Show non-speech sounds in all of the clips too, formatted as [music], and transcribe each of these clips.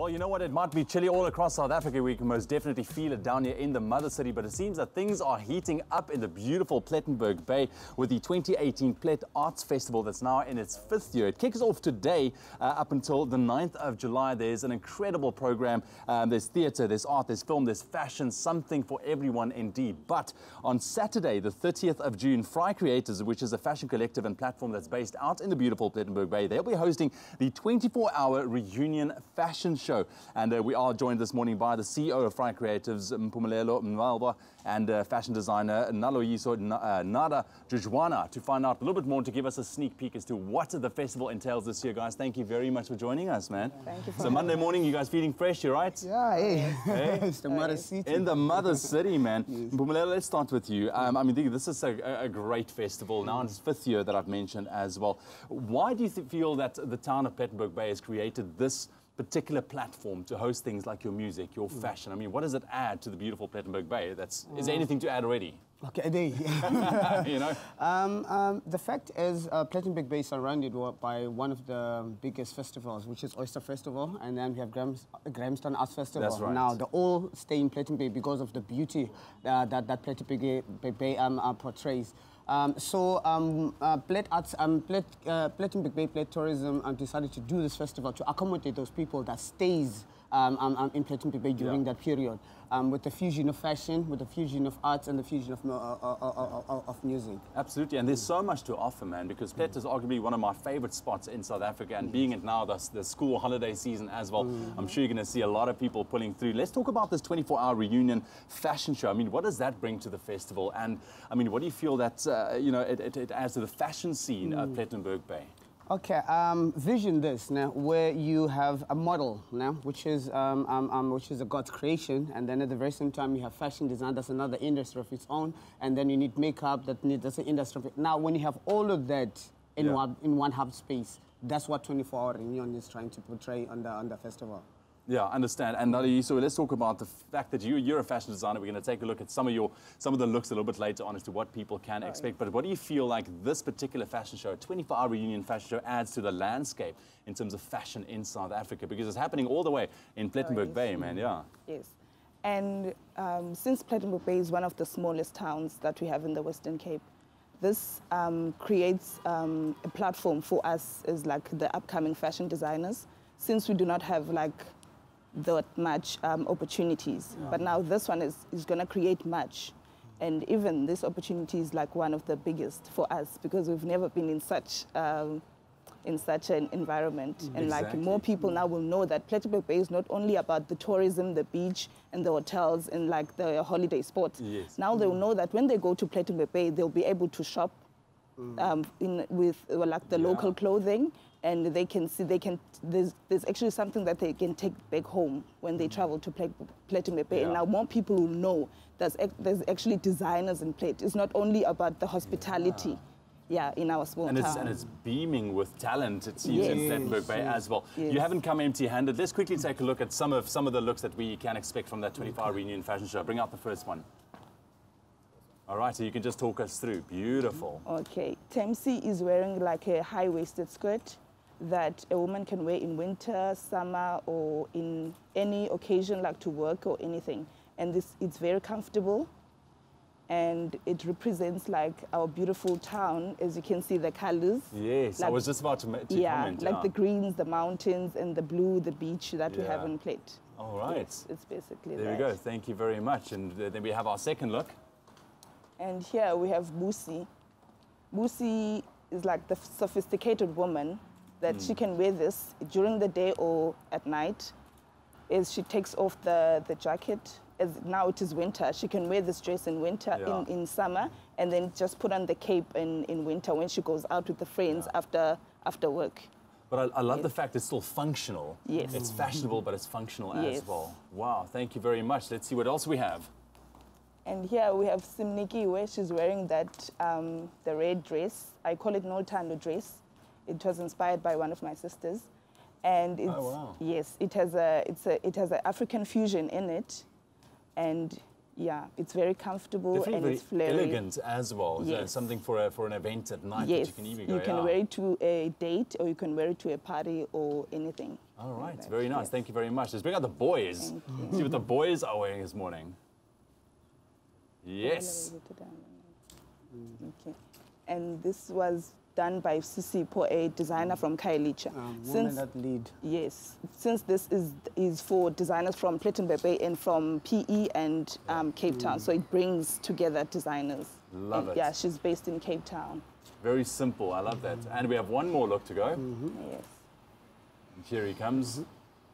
Well, you know what? It might be chilly all across South Africa. We can most definitely feel it down here in the mother city, but it seems that things are heating up in the beautiful Plettenberg Bay with the 2018 Plett Arts Festival that's now in its fifth year. It kicks off today uh, up until the 9th of July. There's an incredible program. Um, there's theatre, there's art, there's film, there's fashion, something for everyone indeed. But on Saturday, the 30th of June, FriCreatives, which is a fashion collective and platform that's based out in the beautiful Plettenberg Bay, they'll be hosting the 24-hour reunion fashion show show. And uh, we are joined this morning by the CEO of FriCreatives, Mpumelelo Mvalwa, and uh, fashion designer Naloyiso uh, Nada Jujwana to find out a little bit more to give us a sneak peek as to what the festival entails this year, guys. Thank you very much for joining us, man. Thank you. so Monday morning, you guys feeling fresh, you right? Yeah, hey. hey. [laughs] it's the mother city. In the mother city, man. yes. Mpumelelo, let's start with you. Um, I mean, this is a, a, great festival. Now it's fifth year that I've mentioned as well. Why do you feel that the town of Plettenberg Bay has created this particular platform to host things like your music, your mm. fashion? I mean, what does it add to the beautiful Plettenberg Bay? That's, is there mm. anything to add already? Okay, [laughs] they, [laughs] you know? Um, um, the fact is, uh, Plettenberg Bay is surrounded by one of the biggest festivals, which is Oyster Festival, and then we have Grams, Grahamstown Arts Festival. That's right. Now, they all stay in Plettenberg Bay because of the beauty uh, that, that Plettenberg Bay um, uh, portrays. Um, so um, uh, Plett Arts, um, Plett, uh, Plettenberg Bay Plett Tourism um, decided to do this festival to accommodate those people that stays um, um, um in Plettenberg Bay during yeah. that period um, with the fusion of fashion, with the fusion of arts and the fusion of, uh, uh, uh, uh, of music. Absolutely, and there's so much to offer, man, because Plett is arguably one of my favorite spots in South Africa, and being it now the, the school holiday season as well, mm. I'm sure you're going to see a lot of people pulling through. Let's talk about this 24-hour reunion fashion show. I mean, what does that bring to the festival? And, I mean, what do you feel that, uh, you know, it, it, it, adds to the fashion scene mm. of Plettenberg Bay? Okay, um, vision this now, where you have a model now, which is um, um, um, which is a God's creation, and then at the very same time you have fashion design. That's another industry of its own, and then you need makeup. That need that's an industry. Of it. Now, when you have all of that in yeah. one in one hub space, that's what 24 Hour Reunion is trying to portray on the on the festival. Yeah, I understand. And Nadi, so let's talk about the fact that you, you're a fashion designer. We're going to take a look at some of your some of the looks a little bit later on as to what people can right. expect. But what do you feel like this particular fashion show, 24-hour reunion fashion show, adds to the landscape in terms of fashion in South Africa? Because it's happening all the way in Plettenberg oh, Bay, man. Yeah. Yes. And um, since Plettenberg Bay is one of the smallest towns that we have in the Western Cape, this um, creates um, a platform for us as like the upcoming fashion designers, since we do not have like that much um, opportunities. Yeah. But now this one is, is going to create much. And even this opportunity is like one of the biggest for us because we've never been in such um, in such an environment. Mm, and like more people now will know that Plettenberg Bay is not only about the tourism, the beach, and the hotels and like the holiday spots. Yes. Now mm. they'll know that when they go to Plettenberg Bay, they'll be able to shop mm. um, in, with well, like the yeah. local clothing and they can see they can there's there's actually something that they can take back home when they mm. travel to Plett Plettenberg Bay. Yeah. And now more people will know there's there's actually designers in Plett. It's not only about the hospitality. Yeah. Yeah, in our small and town. It's, and it's beaming with talent, it seems, yes. in Plettenberg Bay yes. as well. Yes. You haven't come empty-handed. Let's quickly take a look at some of some of the looks that we can expect from that 24-hour reunion fashion show. Bring out the first one. All right, so you can just talk us through. Beautiful. Okay. Temsi is wearing like a high-waisted skirt that a woman can wear in winter, summer, or in any occasion like to work or anything. And this, it's very comfortable and it represents like our beautiful town. As you can see, the colors. Yes, like, I was just about to, to yeah, comment. like yeah. the greens, the mountains, and the blue, the beach that yeah. we have in Plett. All right. Yes, it's basically There that. we go. Thank you very much. And then we have our second look. And here we have Busi. Busi is like the sophisticated woman that mm. she can wear this during the day or at night. Is she takes off the, the jacket, as now it is winter, she can wear this dress in winter, yeah. in, in summer, and then just put on the cape in, in winter when she goes out with the friends yeah. after, after work. But I, I love yes. the fact it's still functional. Yes. It's fashionable, but it's functional yes. as well. Wow, thank you very much. Let's see what else we have. And here we have Simniki, where she's wearing that, um, the red dress. I call it no Noltando dress. It was inspired by one of my sisters. And oh, it's, oh, wow. yes, it has a, it's a, it has an African fusion in it. And yeah, it's very comfortable and very it's flary. elegant as well. Yes. something for a, for an event at night yes. that you can even go You can out. wear it to a date or you can wear it to a party or anything. All right, that, very nice. yes. Thank you very much. Let's bring out the boys. See what the boys are wearing this morning. Yes. Okay. And this was done by Sisipho, a designer from Khayelitsha. Um, women Since that lead. Yes, since this is is for designers from Plettenberg Bay and from PE and um, Cape Town, so it brings together designers. Love And it. Yeah, she's based in Cape Town. Very simple. I love that. And we have one more look to go. Yes, Here he comes.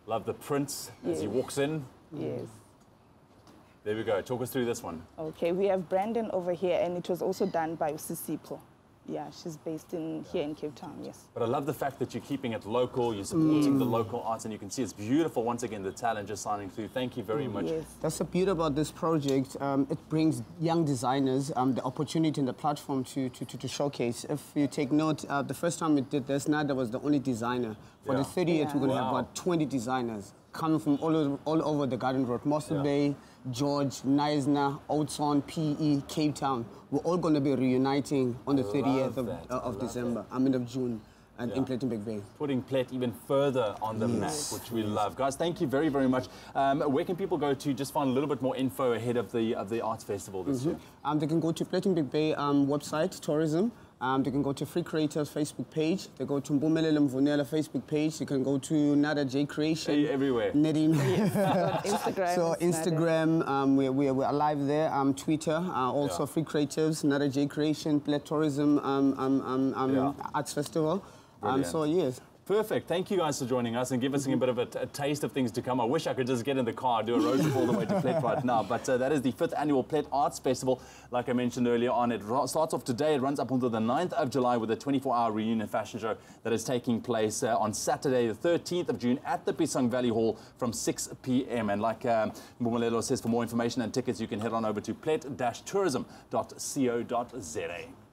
Love the prince as he walks in. yes. There we go. Talk us through this one. Okay, we have Brandon over here, and it was also done by Sisipho. Yeah, she's based in here in Cape Town. Yes. But I love the fact that you're keeping it local, you're supporting the local arts, and you can see it's beautiful. Once again, the talent just signing through. Thank you very much. Yes. That's the beauty about this project. Um, it brings young designers um, the opportunity and the platform to, to, to, to showcase. If you take note, uh, the first time we did this, Nada was the only designer. For Yeah. the 30th, Yeah. we're going to have about 20 designers coming from all over, all over the Garden Route. Mossel Yeah. Bay, George, Knysna, Oudtshoorn, PE, Cape Town. We're all going to be reuniting on the I 30th of, uh, of December, I mean of June, and in Yeah. Plettenberg Bay. Putting Plett even further on the map, which we love. Guys, thank you very, very much. Um, where can people go to just find a little bit more info ahead of the of the arts festival this year? Um, they can go to Plettenberg Bay um, website, tourism. Um, they can go to FriCreatives Facebook page. They go to Mbumelele Mvunela Facebook page. They can go to Nada J Creation. Hey, everywhere. Nadine. [laughs] [laughs] Instagram. so. Instagram, um, we're, we're, we're alive there. Um, Twitter, uh, also Yeah. FriCreatives, Nada J Creation, Plett Tourism um, um, um, um, Yeah. Arts Festival. Um, so yes. Perfect. Thank you guys for joining us and giving us a bit of a, a taste of things to come. I wish I could just get in the car, do a road trip all the way to Plett right now. But uh, that is the fifth annual Plett Arts Festival. Like I mentioned earlier on, it starts off today. It runs up until the 9th of July with a 24-hour reunion fashion show that is taking place uh, on Saturday, the 13th of June at the Piesang Valley Hall from 6 p.m. And like um, says, for more information and tickets, you can head on over to plet-tourism.co.za.